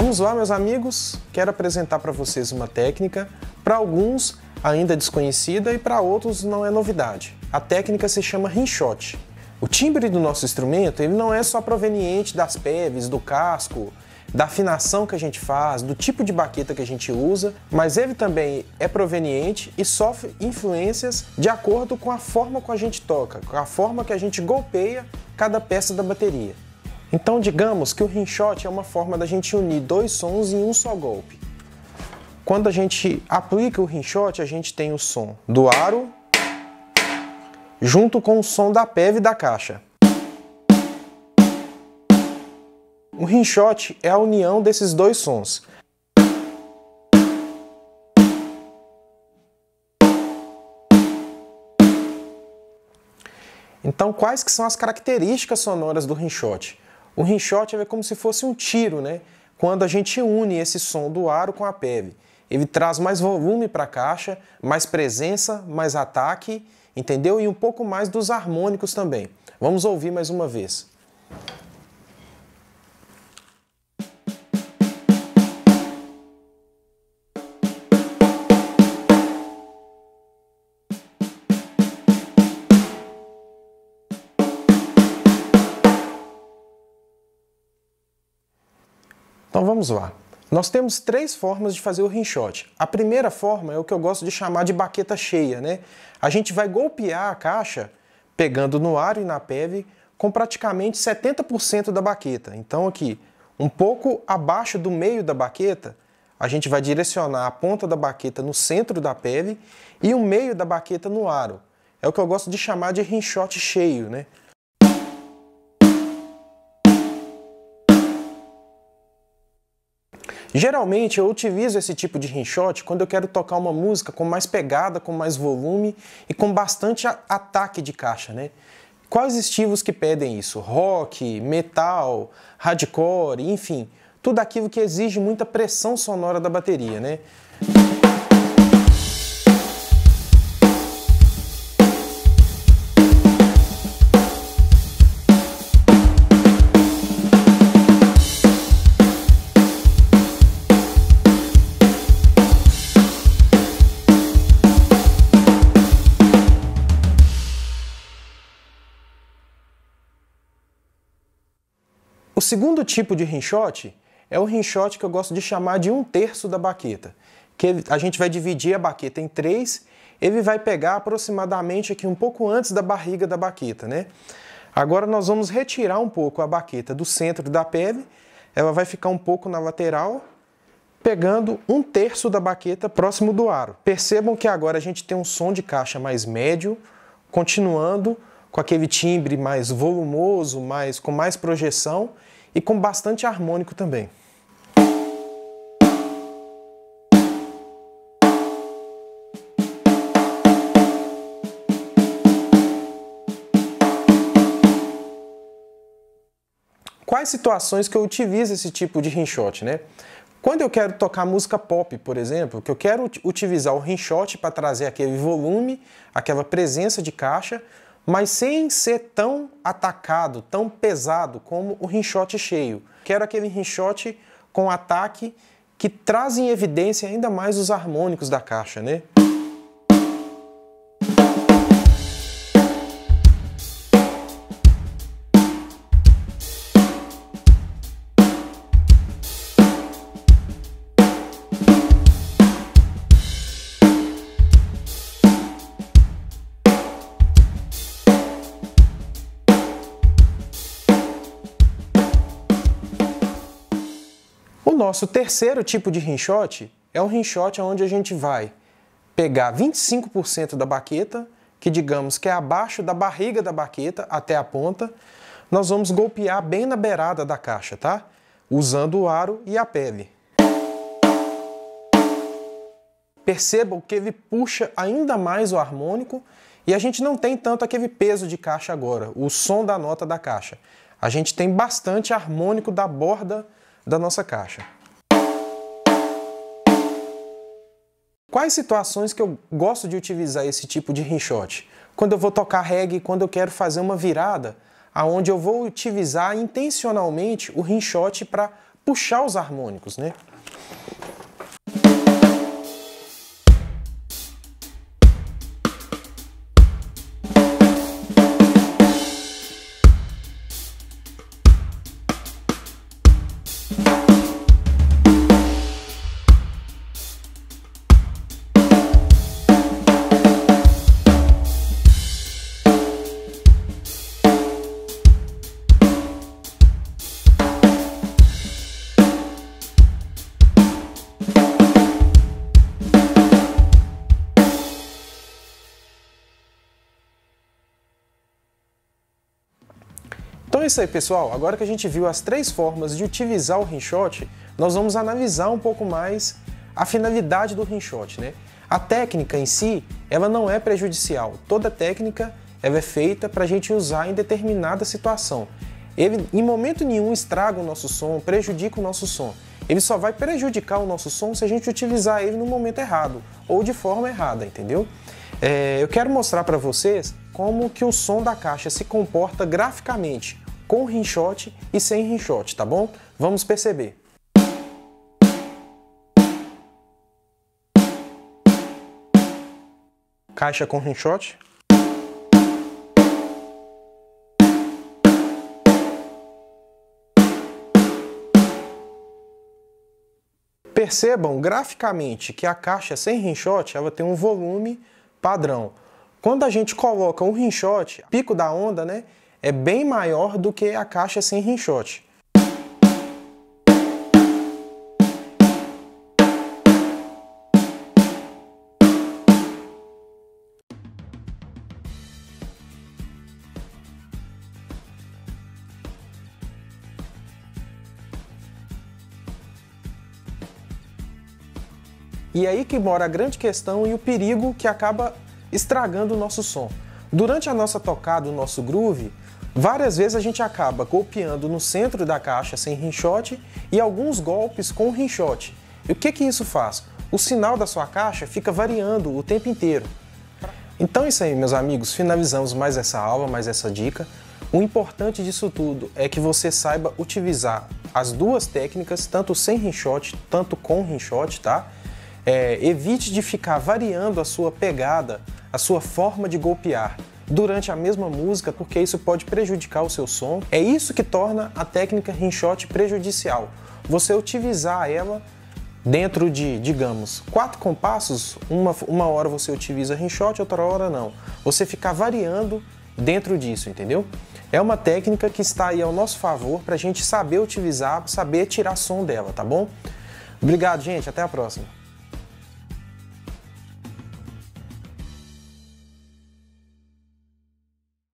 Vamos lá, meus amigos. Quero apresentar para vocês uma técnica, para alguns ainda desconhecida e para outros não é novidade. A técnica se chama rinshot. O timbre do nosso instrumento ele não é só proveniente das peves, do casco, da afinação que a gente faz, do tipo de baqueta que a gente usa, mas ele também é proveniente e sofre influências de acordo com a forma que a gente toca, com a forma que a gente golpeia cada peça da bateria. Então, digamos que o rinshot é uma forma da gente unir dois sons em um só golpe. Quando a gente aplica o rinshot, a gente tem o som do aro junto com o som da PEV da caixa. O rinshot é a união desses dois sons. Então, quais que são as características sonoras do rinshot? O rinshot é como se fosse um tiro, né? Quando a gente une esse som do aro com a PEV. Ele traz mais volume para a caixa, mais presença, mais ataque, entendeu? E um pouco mais dos harmônicos também. Vamos ouvir mais uma vez. Então vamos lá. Nós temos três formas de fazer o rinshot. A primeira forma é o que eu gosto de chamar de baqueta cheia, né? A gente vai golpear a caixa pegando no aro e na PEV com praticamente 70% da baqueta. Então aqui, um pouco abaixo do meio da baqueta, a gente vai direcionar a ponta da baqueta no centro da PEV e o meio da baqueta no aro. É o que eu gosto de chamar de rinshot cheio, né? Geralmente eu utilizo esse tipo de rinshot quando eu quero tocar uma música com mais pegada, com mais volume e com bastante ataque de caixa, né? Quais estilos que pedem isso? Rock, metal, hardcore, enfim, tudo aquilo que exige muita pressão sonora da bateria, né? Segundo tipo de rinshot é o rinshot que eu gosto de chamar de um terço da baqueta, que a gente vai dividir a baqueta em três, ele vai pegar aproximadamente aqui um pouco antes da barriga da baqueta, né? Agora nós vamos retirar um pouco a baqueta do centro da pele, ela vai ficar um pouco na lateral, pegando um terço da baqueta próximo do aro. Percebam que agora a gente tem um som de caixa mais médio, continuando com aquele timbre mais volumoso, mais com mais projeção e com bastante harmônico também. Quais situações que eu utilizo esse tipo de rinshot, né? Quando eu quero tocar música pop, por exemplo, que eu quero utilizar o rinshot para trazer aquele volume, aquela presença de caixa, mas sem ser tão atacado, tão pesado como o rinshot cheio. Quero aquele rinshot com ataque que traz em evidência ainda mais os harmônicos da caixa, né? Nosso terceiro tipo de rinshot é um rinshot onde a gente vai pegar 25% da baqueta, que digamos que é abaixo da barriga da baqueta até a ponta, nós vamos golpear bem na beirada da caixa, tá? Usando o aro e a pele. Percebam que ele puxa ainda mais o harmônico e a gente não tem tanto aquele peso de caixa agora, o som da nota da caixa. A gente tem bastante harmônico da borda da nossa caixa. Quais situações que eu gosto de utilizar esse tipo de rinshot? Quando eu vou tocar reggae, quando eu quero fazer uma virada, aonde eu vou utilizar intencionalmente o rinshot para puxar os harmônicos, né? Então é isso aí, pessoal. Agora que a gente viu as três formas de utilizar o rinshot, nós vamos analisar um pouco mais a finalidade do rinshot, né? A técnica em si, ela não é prejudicial. Toda técnica ela é feita para a gente usar em determinada situação. Ele, em momento nenhum, estraga o nosso som, prejudica o nosso som. Ele só vai prejudicar o nosso som se a gente utilizar ele no momento errado ou de forma errada, entendeu? É, eu quero mostrar para vocês como que o som da caixa se comporta graficamente com rinshot e sem rinshot, tá bom? Vamos perceber. Caixa com rinshot. Percebam graficamente que a caixa sem rinshot ela tem um volume padrão. Quando a gente coloca um rinshot, pico da onda, né, é bem maior do que a caixa sem rinshot. E aí que mora a grande questão e o perigo que acaba estragando o nosso som. Durante a nossa tocada, o nosso groove, várias vezes a gente acaba golpeando no centro da caixa sem rinshot e alguns golpes com rinshot. E o que que isso faz? O sinal da sua caixa fica variando o tempo inteiro. Então é isso aí, meus amigos, finalizamos mais essa aula, mais essa dica. O importante disso tudo é que você saiba utilizar as duas técnicas, tanto sem rinshot, tanto com rinshot, tá? É, evite de ficar variando a sua pegada, a sua forma de golpear durante a mesma música, porque isso pode prejudicar o seu som. É isso que torna a técnica rinshot prejudicial. Você utilizar ela dentro de, digamos, quatro compassos, uma, uma hora você utiliza rinshot, outra hora não. Você ficar variando dentro disso, entendeu? É uma técnica que está aí ao nosso favor para a gente saber utilizar, saber tirar som dela, tá bom? Obrigado, gente. Até a próxima.